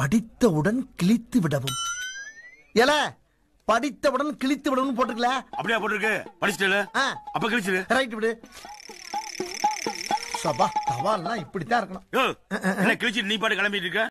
படித்தவுடன் கிழித்து விடவும். எல படித்தவுடன் கிழித்து விடவும் போட்டுக்கல அப்படியா போட்டுருக்கு? படிச்சுட்டு அப்ப கழிச்சிரு ரைட் விடு. சபா தவால்லாம் இப்படித்தான் இருக்கணும். யோ, கிழிச்சிட்டு நீ பாட்டு கிளம்பிட்டு இருக்க?